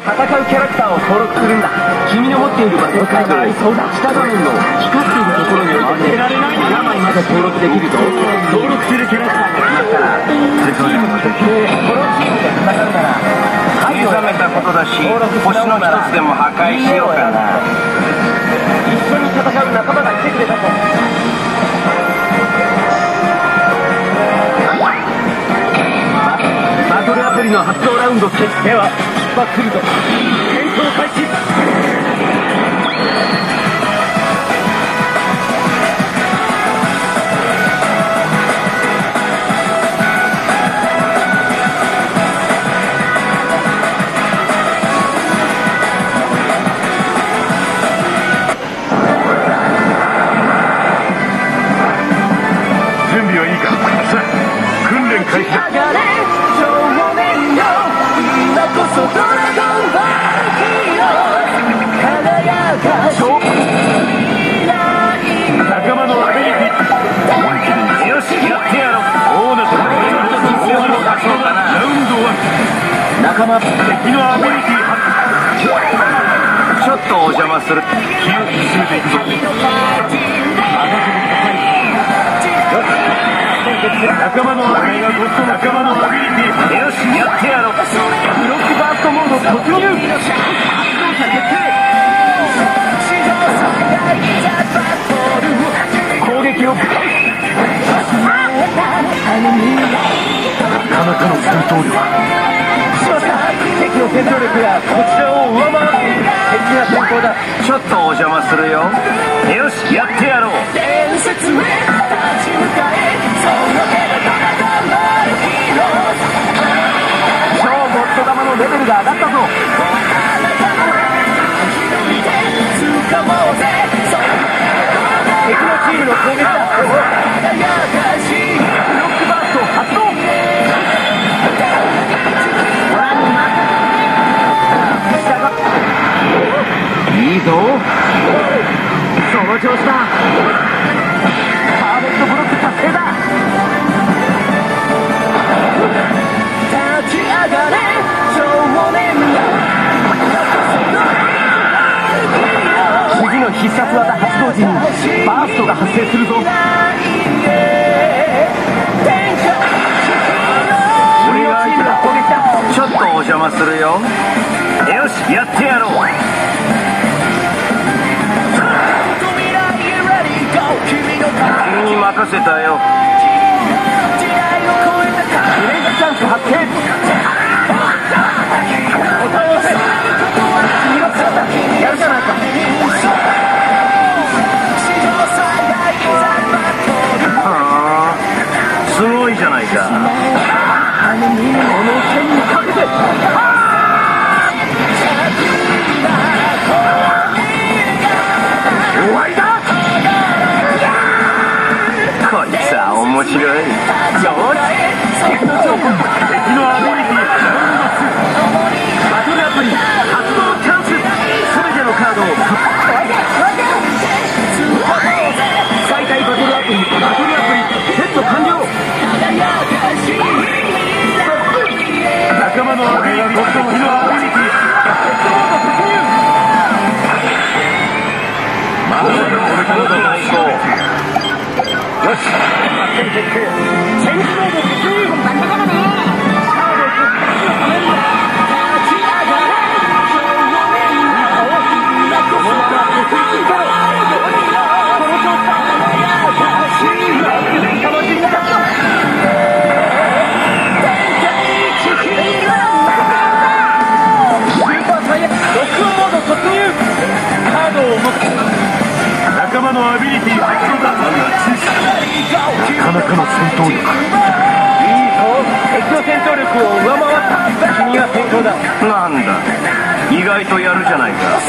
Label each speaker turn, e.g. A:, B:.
A: 戦うキャラクターを登録するんだ。君の持っているバトルカードを下画面の光っているところに置い。て7枚まで登録できるぞ登録するキャラクターが決まったら。チームとしてこのチームで戦うなら。
B: 目覚めたことだし星の一つでも破壊しようかな。
A: 一緒に戦う仲間が来てくれたぞバトルアプリの発動ラウンド決定は出発するぞ。戦闘開始。
C: 敵のアビリティ発
B: ちょっとお邪魔する
C: 気を進めていくぞ仲間のアビリティ仲間のアビリティ
B: よしやってやろう。
A: ブロックバーストモード突入攻撃を
C: なかなかの戦闘力
A: 敵の戦闘力がこちらを上回る敵が先行だ。
B: ちょっとお邪魔するよ。よしやってやろう。
A: 調子だ。パーフェクトブロック達成だ立ち上がれ少年次の必殺技発動時にバーストが発生するぞ。俺のチームの攻撃だ
B: ちょっとお邪魔するよよせたよ
A: こ
B: い。つは面白い
A: よし敵の彫刻
C: 敵のアビリティラウンド2
A: バトルアプリ発動チャンス全てのカードを最大バトルアプリバトルアプリセット完了。
C: 仲間のアビリティ敵のアビリティまだまだこれからだ
B: 行こ
C: 仲間のアビリティ戦闘力。
A: いいぞ。敵の戦闘力を上回った。君が先頭だ。
B: なんだ。意外とやるじゃないか